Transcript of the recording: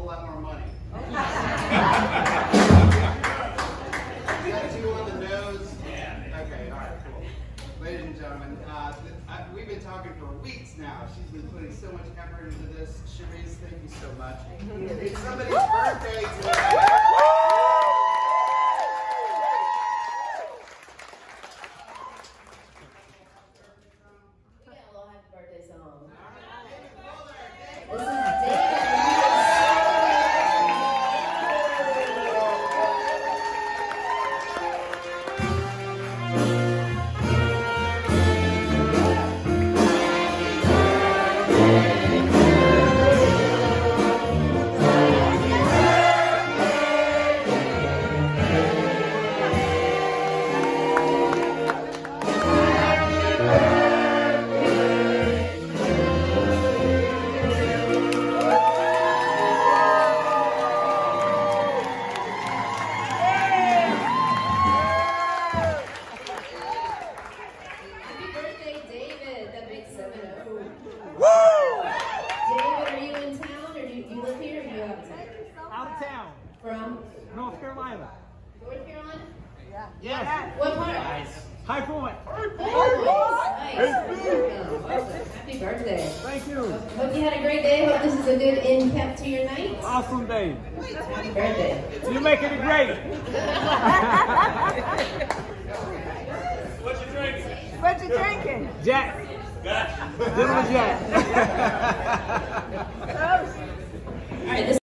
whole lot more money. Is that too on the nose? Yeah. Okay, all right, cool. Ladies and gentlemen, uh, I, we've been talking for weeks now. She's been putting so much effort into this. Cherise, thank you so much. It's somebody's birthday North Carolina. North Carolina? Yeah. Yes. What part? High Point. Nice. nice. Happy birthday. Thank you. Hope you had a great day. Hope this is a good end cap to your night. Awesome day. Happy birthday. You're making it great. What you drinking? What you drinking? Jack. Dinner with Jack.